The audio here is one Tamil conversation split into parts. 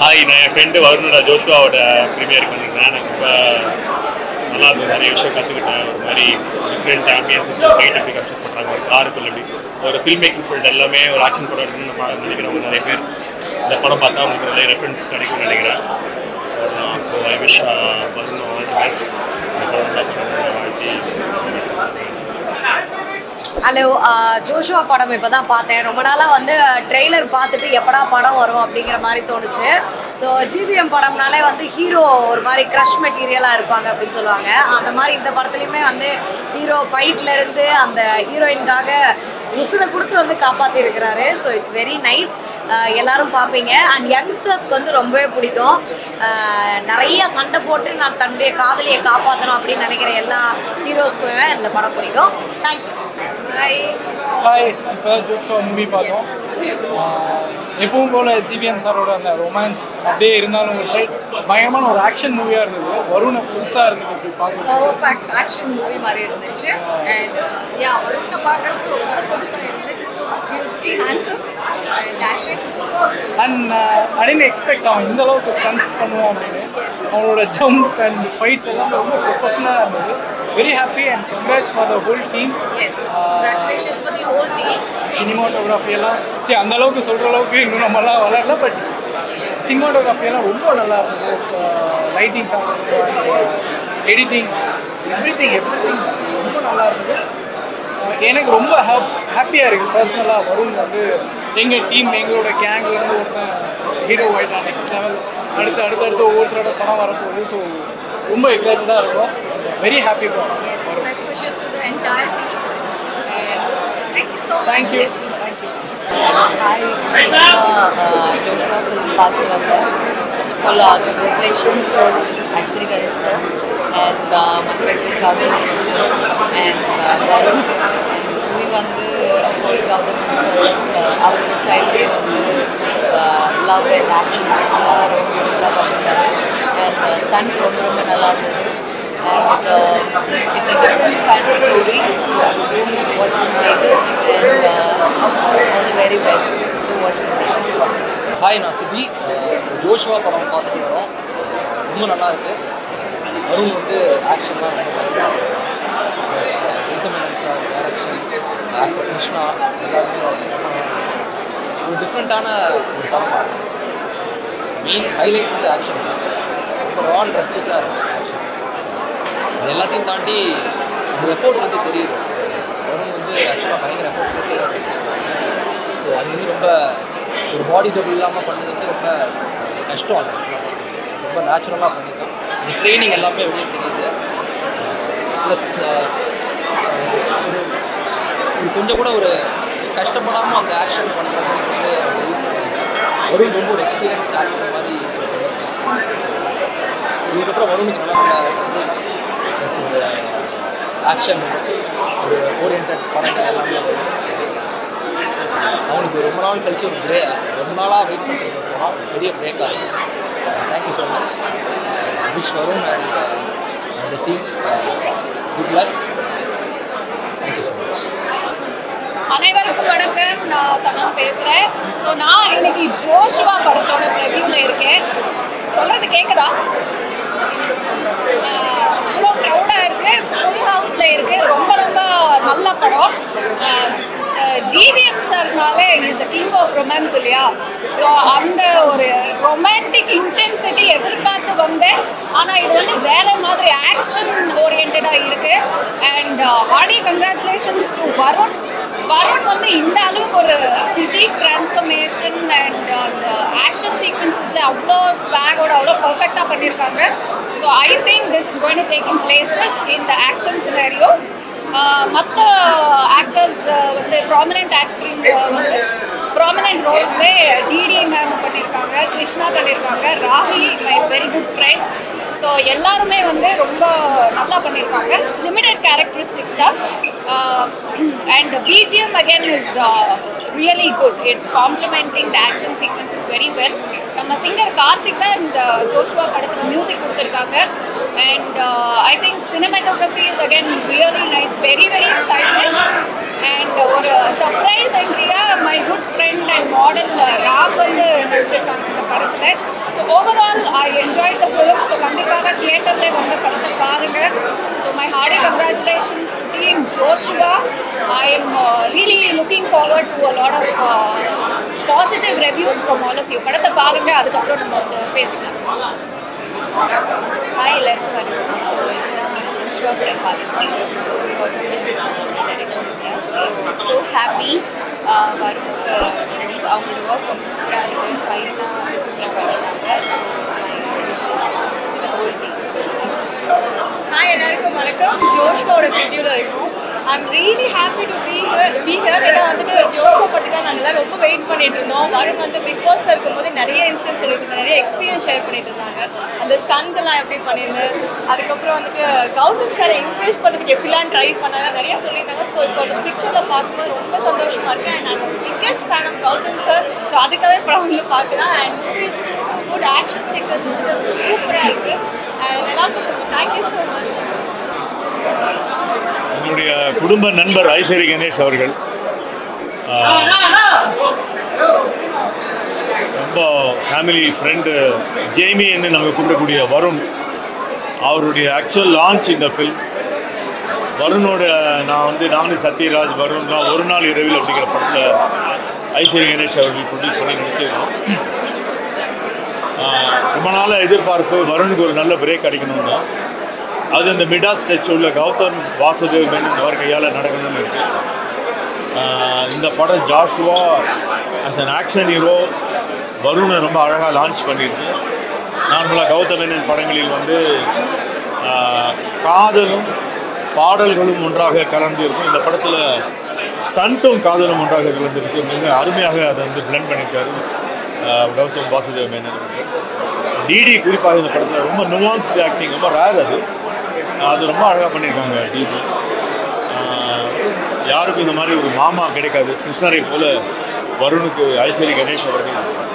ஹாய் நான் என் ஃப்ரெண்டு வருணோட ஜோஷுவாவோட ப்ரீமியருக்கு வந்திருந்தேன் எனக்கு ரொம்ப நல்லா இருந்தது நிறைய விஷயம் கற்றுக்கிட்டேன் ஒரு மாதிரி டிஃப்ரெண்ட் ஆம்பியன்ஸ் ஃபைட் எப்படி கன்ஸ்ட்ரக்ட் பண்ணுறாங்க ஒரு காருக்குள்ள எப்படி ஒரு ஃபில்ம் மேக்கிங் ஃபீல்டு எல்லாமே ஒரு ஆக்ஷன் படம் எடுக்கணும்னு படம் நினைக்கிறவங்க நிறைய பேர் இந்த படம் பார்த்தா அவங்களுக்கு நிறைய ரெஃபரன்ஸ் கிடைக்கும்னு நினைக்கிறேன். So I wish Varun all the best இந்த படம் நல்லா பண்ணணும்னு வாழ்த்தி ஹலோ ஜோஷுவா படம் இப்போ தான் பார்த்தேன். ரொம்ப நாளாக வந்து ட்ரெய்லர் பார்த்துட்டு எப்படா படம் வரும் அப்படிங்கிற மாதிரி தோணுச்சு. ஸோ ஜிபிஎம் படம்னாலே வந்து ஹீரோ ஒரு மாதிரி க்ரஷ் மெட்டீரியலாக இருப்பாங்க அப்படின்னு சொல்லுவாங்க. அந்த மாதிரி இந்த படத்துலையுமே வந்து ஹீரோ ஃபைட்லேருந்து அந்த ஹீரோயின்காக உசுரை கொடுத்து வந்து காப்பாற்றிருக்கிறாரு ஸோ இட்ஸ் வெரி நைஸ் எல்லாரும் பார்ப்பீங்க. அண்ட் யங்ஸ்டர்ஸ்க்கு வந்து ரொம்பவே பிடிக்கும். நிறைய சண்டை போட்டு நான் தன்னுடைய காதலியை காப்பாற்றணும் அப்படின்னு நினைக்கிற எல்லா ஹீரோஸ்க்குமே இந்த படம் பிடிக்கும். தேங்க்யூ ஹாய் ஹாய் இப்போ ஜோஷோ மூவி பார்த்தோம். எப்பவும் போல் ஜிபிஎம் சாரோட அந்த ரொமான்ஸ் அப்படியே இருந்தாலும் ஒரு சைட் பயங்கரமான ஒரு ஆக்ஷன் மூவியாக இருந்தது. வருண புதுசாக இருந்தது இப்படி பார்க்குறது ஆக்ஷன் மூவி மாதிரி இருந்துச்சு. அண்ட் யா வருணை பார்க்கறதுக்கு ரொம்ப புதுசாக இருந்துச்சு. அண்ட் அண்ட் அடின்னு எக்ஸ்பெக்ட் அவன் இந்த அளவுக்கு ஸ்டன்ஸ் பண்ணுவான் அப்படின்னு. அவனோட ஜம்ப் அண்ட் ஃபைட்ஸ் எல்லாம் ரொம்ப ப்ரொஃபஷனலாக இருந்தது. Very happy and congrats for the whole team for the whole team cinematography எல்லாம் சரி அந்த அளவுக்கு சொல்கிற அளவுக்கு இன்னும் நம்மலாம் வளரல பட் சினிமாட்டோகிராஃபி எல்லாம் ரொம்ப நல்லா இருந்தது. Lightings editing everything everything ரொம்ப நல்லா இருந்தது. எனக்கு ரொம்ப ஹாப் ஹாப்பியாக இருக்குது பர்சனலாக வருண் வந்து எங்கள் டீம் எங்களோட கேங்லேருந்து ஒருத்தன் ஹீரோ ஆகிட்டான் நெக்ஸ்ட் லெவல் அடுத்து அடுத்தடுத்து ஒவ்வொருத்தரோட படம் வரப்போகுது. ஸோ ரொம்ப எக்ஸைட்டடாக இருக்கும். very happy for Yes, for best wishes to the entire team. And thank you so much. Thank you. Thank you. Hi, it's uh, uh, Joshua from Bhagavatar. First of all, uh, congratulations to Asri Garissa and uh, my friend Gautam and uh, Varun. We won the, of course, Gautam uh, our style they won the uh, love and action. It's a beautiful and uh, stand program and a lot of and uh, it's a different kind of story. So do watch in Vegas and uh, all the very best to watch in Vegas. Hi நான் சிபி ஜோஷுவா படம் பார்த்துட்டு வரோம். ரொம்ப நல்லா இருக்கு. அருண் வந்து ஆக்ஷன்லாம் ரொம்ப நல்லா ப்ளஸ் இன்டர்மினன்ஸ் சார் டேரக்ஷன் ஆக்டர் கிருஷ்ணா எல்லாருமே ஒரு டிஃப்ரெண்ட்டான ஒரு படம் மெயின் ஹைலைட் வந்து ஆக்ஷன் ரொம்ப ஆன் ரெஸ்டிக்காக இருக்கும். அது எல்லாத்தையும் தாண்டி அந்த எஃபோர்ட் வந்து தெரியுது. உடம்பு வந்து ஆக்சுவலாக பயங்கர எஃபோர்ட் போட்டு ஸோ அது வந்து ரொம்ப ஒரு பாடி டபுள் இல்லாமல் பண்ணது வந்து ரொம்ப கஷ்டம் அது ரொம்ப நேச்சுரலாக பண்ணியிருக்கான் இந்த ட்ரைனிங் எல்லாமே வெளியே தெரியுது. ப்ளஸ் ஒரு ஒரு கொஞ்சம் கூட ஒரு கஷ்டப்படாமல் அந்த ஆக்ஷன் பண்ணுறதுன்றது வந்து ஈஸியாக வரும் ரொம்ப ஒரு எக்ஸ்பீரியன்ஸ் ஆக்டர் மாதிரி இதுக்கப்புறம் வருணுக்கு நல்ல நல்ல சப்ஜெக்ட்ஸ் ப்ளஸ் ஒரு ஆக்ஷன் ஒரு ஓரியன்ட் படங்கள் எல்லாமே வரும் அவனுக்கு ரொம்ப நாள் கழிச்சு ஒரு பிரே ரொம்ப நாளாக வெயிட் பண்ணுறது ஒரு பெரிய பிரேக்காக இருக்கும் thank you so much wish Varun and அந்த team good luck thank you so much அனைவருக்கும் வணக்கம். நான் சனம் பேசுகிறேன் ஸோ நான் இன்னைக்கு ஜோஷுவா படத்தோட ரிவ்யூவில் இருக்கேன். சொல்கிறது கேட்குதா இவ்வளோ க்ரௌடாக இருக்குது ஃபுல் ஹவுஸில் இருக்குது ரொம்ப ரொம்ப நல்ல படம் ஜிவிஎம் சார்னாலே ஆஃப் ரொமான்ஸ் இல்லையா? ஸோ அந்த ஒரு ரொமான்டிக் இன்டென்சிட்டி எதிர்பார்த்து வந்தேன். ஆனால் இது வந்து வேற மாதிரி ஆக்ஷன் ஓரியன்டாக இருக்கு. And hearty congratulations to Varun Varun வந்து இந்த அளவுக்கு ஒரு ஃபிசிக் டிரான்ஸ்ஃபர்மேஷன் அண்ட் அந்த ஆக்ஷன் சீக்வன்சஸில் அவ்வளோ ஸ்வாகோட அவ்வளோ பர்ஃபெக்டாக பண்ணியிருக்காங்க so I think this is going to take in places the action scenario மற்ற ஆக்டர்ஸ் வந்து ப்ராமினென்ட் ஆக்டிங் வந்து ப்ராமினென்ட் ரோல்ஸ்லே டிடி மேம் பண்ணியிருக்காங்க கிருஷ்ணா பண்ணியிருக்காங்க Raahei my very good friend so எல்லாருமே வந்து ரொம்ப நல்லா பண்ணியிருக்காங்க லிமிடெட் கேரக்டரிஸ்டிக்ஸ் தான். And BGM again is really good it's complementing the action sequences very well நம்ம சிங்கர் கார்த்திக் தான் இந்த ஜோஷ்வா படத்துக்கு மியூசிக் கொடுத்துருக்காங்க. And I think cinematography is again really nice very very stylish and ஒரு surprise என்ட்ரியாக my good friend and model Ram வந்து நடிச்சிருக்காங்க இந்த படத்தில். Overall I enjoy the film so கண்டிப்பாக தியேட்டர்லேயே வந்து படத்தை பாருங்க. So my hearty congratulations to team Joshua I am really looking forward to a lot of positive reviews from all of you படத்தை பாருங்க அதுக்கப்புறம் நம்ம வந்து பேசிக்கலாம். ஹாய் எல்லாருக்கும் வணக்கம் ஸோ இதுதான் விஸ்வா படம் பார்த்துருக்கோம் டைரக்ஷனில் ஸோ ஸோ ஹாப்பி வரும். அவங்களோட ஒர்க் ரொம்ப சூப்பராக இருக்குது ஃபைனாக சூப்பராக பண்ணியிருந்தாங்க so my wishes to whole hi எல்லாருக்கும் வணக்கம். ஜோஷ்வாவோட ரிவ்யூவில் இருக்கும். I'm really happy to be be here ஏன்னா வந்துட்டு ஜோஷ்வா பட்டுக்காக நாங்கள் ரொம்ப வெயிட் பண்ணிட்டு இருந்தோம். வரும் வந்து பிக் பாஸில் இருக்கும்போது நிறைய இன்சிடென்ட் நிறைய எக்ஸ்பீரியன்ஸ் ஷேர் பண்ணிட்டு இருந்தாங்க. அந்த ஸ்டன்ஸ் எல்லாம் எப்படி பண்ணியிருந்தேன் அதுக்கப்புறம் வந்துட்டு கௌதம் சாரை இம்ப்ரெஸ் பண்ணுறதுக்கு எப்படிலாம் ட்ரை பண்ணாங்க நிறைய சொல்லியிருந்தாங்க. ஸோ இப்போ அந்த பிக்சரில் பார்க்கும்போது ரொம்ப சந்தோஷமாக இருக்கேன் அண்ட் நான் biggest fan of Gautham sir so அதுக்காகவே இப்போ வந்து பார்க்கலாம் and movies do do good action sequence வந்து சூப்பராக இருக்குது அண்ட் எல்லாருக்கும் தேங்க்யூ ஸோ மச் என்னுடைய குடும்ப நண்பர் ஐஸ்வரி கணேஷ் அவர்கள் ரொம்ப ஃபேமிலி ஃப்ரெண்டு ஜேமின்னு நாங்கள் கூப்பிடக்கூடிய வருண் அவருடைய ஆக்சுவல் லான்ச் இந்த ஃபில்ம் வருணோட நான் வந்து நானும் சத்யராஜ் வருண்லாம் ஒரு நாள் இரவில் அப்படிங்கிற படத்தில் ஐஸ்வரி கணேஷ் அவர்கள் ப்ரொடியூஸ் பண்ணி நடிச்சிருக்கோம் ரொம்ப நாளாக எதிர்பார்ப்பு வருணுக்கு ஒரு நல்ல பிரேக் கிடைக்கணும் தான் அது இந்த மிடா ஸ்டெச் உள்ள கௌதம் வாசுதேவ் மேனன் அவர் கையால் நடக்கணும்னு இருக்குது இந்த படம் Joshua as an action hero வருணை ரொம்ப அழகாக லான்ச் பண்ணியிருக்கு நார்மலாக கௌதமேனன் படங்களில் வந்து காதலும் பாடல்களும் ஒன்றாக கலந்து இருக்கும் இந்த படத்தில் ஸ்டண்ட்டும் காதலும் ஒன்றாக கலந்துருக்கு. மிக அருமையாக அதை வந்து பிளெண்ட் பண்ணியிருக்காரு கௌதம் வாசுதேவ் மேனன் டிடி குறிப்பாக இந்த படத்தில் ரொம்ப நுவான்ஸ்டு ஆக்டிங் ரொம்ப ரேர் அது. அது ரொம்ப அழகாக பண்ணியிருக்காங்க டிடி யாருக்கும் இந்த மாதிரி ஒரு மாமா கிடைக்காது. கிருஷ்ணரை போல வருணுக்கு ஐஸ்வரி கணேஷ் அவர்கள்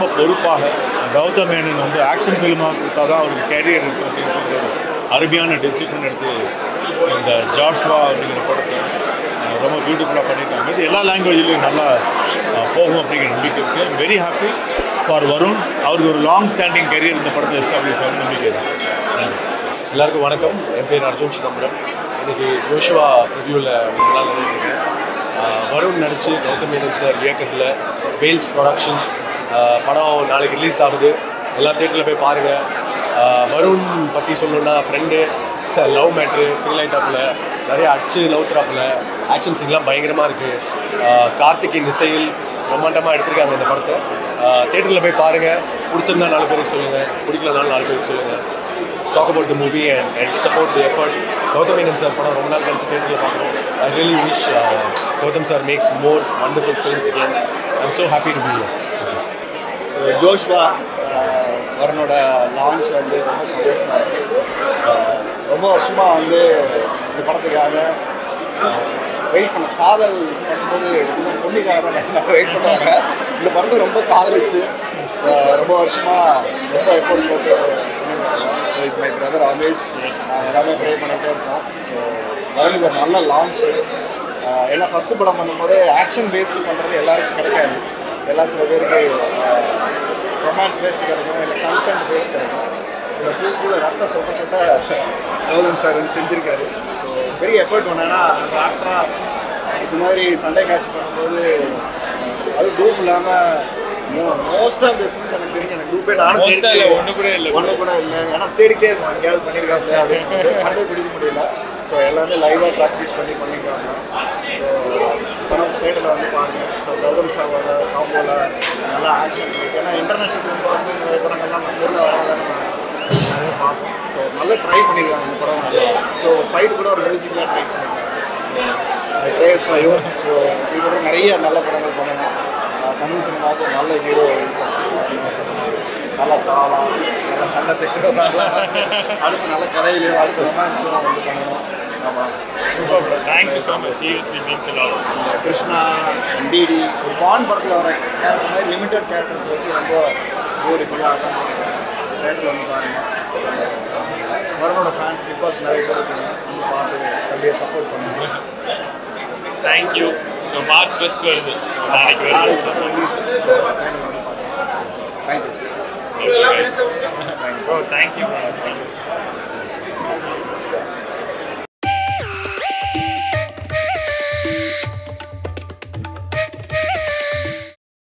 ரொம்ப பொறுப்பாக கௌதம் மேனன் வந்து ஆக்ஷன் ஃபிலிமாக கொடுத்தா தான் அவருக்கு கேரியர் இருக்குது அப்படின்னு சொல்லி ஒரு அருமையான டெசிஷன் எடுத்து இந்த ஜாஷ்வா அப்படிங்கிற படத்தை ரொம்ப பியூட்டிஃபுல்லாக பண்ணியிருக்காங்க. இது எல்லா லாங்குவேஜ்லேயும் நல்லா போகும் அப்படிங்கிற நம்பிக்கை இருக்குது வெரி ஹாப்பி ஃபார் வருண் அவருக்கு ஒரு லாங் ஸ்டாண்டிங் கரியர் இந்த படத்தை எஸ்டாப்ளிஷ் ஆகும் நம்பிக்கை தான். எல்லாருக்கும் வணக்கம். என் பேர் அர்ஜுன் சிதம்பரம். இன்றைக்கி ஜோஷுவா ரிவ்யூவில் உங்களால் நினைக்கிறேன் வருண் நடித்து கௌதம் மேனன் சார் இயக்கத்தில் வேல்ஸ் ப்ரொடக்ஷன் படம் நாளைக்கு ரிலீஸ் ஆகுது. எல்லா தேட்டரில் போய் பாருங்கள் வருண் பற்றி சொல்லணுன்னா ஃப்ரெண்டு லவ் மேட்ரு ஃபீல் ஆயிட்டாப்புல நிறைய அச்சு ட்ராப்பில் ஆக்ஷன் சீன்லாம் பயங்கரமாக இருக்குது கார்த்திகின் இசையில் பிரம்மாண்டமாக எடுத்திருக்காங்க இந்த படத்தை. தேட்டரில் போய் பாருங்கள் பிடிச்சிருந்தா நாலு பேருக்கு சொல்லுங்கள் பிடிக்கலனாலும் நாலு பேருக்கு சொல்லுங்கள் talk about the movie and and support the effort Gautham Menon sir படம் ரொம்ப நாள் கழிச்சு தேட்டரில் பார்க்குறோம். I really wish Gautham sir makes more wonderful films again. I'm so happy to be Joshua uh, வருணோட launch வந்து ரொம்ப சந்தோஷமாக இருக்கு. அஹ், ரொம்ப வருஷமாக வந்து இந்த படத்துக்காக வெயிட் பண்ண காதல் பண்ணும்போது இன்னும் பொண்ணுக்காக தான் வெயிட் பண்ணுவாங்க. இந்த படத்தை ரொம்ப காதலிச்சு ரொம்ப வருஷமாக ரொம்ப எஃபோர்ட் போட்டு so is my brother always நாங்கள் எல்லாமே ப்ரே பண்ணிகிட்டே இருக்கோம். ஸோ வருணுக்கு ஒரு நல்ல லான்ச்சு ஏன்னா ஃபஸ்ட்டு படம் பண்ணும்போது ஆக்ஷன் பேஸ்டு பண்ணுறது எல்லாருக்கும் கிடைக்காது. எல்லா சில பேருக்கு ரொமான்ஸ் பேஸ்டு கிடைக்கும் இல்லை கண்டென்ட் பேஸ்ட் கிடைக்கும் இந்த ஃபுல்குள்ள ரத்தம் சொட்ட சொட்ட கௌதம் சார் வந்து செஞ்சுருக்காரு. ஸோ பெரிய எஃபர்ட் பண்ணேன்னா ஆக்டராக இது மாதிரி சண்டே கேட்ச் பண்ணும்போது அது டூப் இல்லாமல் மோஸ்ட் ஆஃப் த சீன்ஸ் எனக்கு தெரிஞ்சு எனக்கு டூப்பே நானும் இல்ல, ஒண்ணு கூட இல்ல. ஒண்ணு கூட இல்லை. ஏன்னா தேடிக்கிட்டே இருக்கும் எங்கேயாவது பண்ணியிருக்காப்ல அப்படின்னு கண்டே பிடிக்க முடியல. ஸோ எல்லாமே லைவாக ப்ராக்டிஸ் பண்ணி பண்ணியிருக்காங்க ஸோ படம் தேட்டரில் வந்து பாருங்கள் ஸோ கௌதம் சாரோட காம்போல நல்லா ஆக்ஷன் ஏன்னா இன்டர்நேஷனல் ஃபிலிம் வந்து இந்த படங்கள்லாம் நம்ம ஊரில் வராதான்னு நிறைய பார்ப்போம். ஸோ நல்லா ட்ரை பண்ணியிருக்காங்க இந்த படம் நல்லா ஸோ ஃபைட் கூட ஒரு மியூசிக்காக ட்ரை பண்ணியிருக்காங்க ட்ரேஸ் ஃபைவ் ஸோ இதுக்கப்புறம் நிறைய நல்ல படங்கள் பண்ணணும். தமிழ் சினிமாவுக்கு ஒரு நல்ல ஹீரோ நல்ல காலம் நல்ல சண்டை செய்யணும் அடுத்து நல்ல கதையிலையும் அடுத்து ரொமான்ஸும் வந்து பண்ணணும். Thank you so much seriously means Krishna DD ஒரு பான் படத்தில் வர கேரக்டர் மாதிரி லிமிட்டட் கேரக்டர்ஸ் வச்சு ரொம்ப பியூட்டிஃபுல்லாக தேட்டரில் வந்து பாருங்க. வருணோட ஃபேன்ஸ் பிக் பாஸ் நிறைய பேர் இருக்காங்க. பார்த்து தம்பியை சப்போர்ட் பண்ணுங்க. Thank you so March first வருது. ஸோ நாளைக்கு வருது. தேங்க்யூ ஓ தேங்க்யூ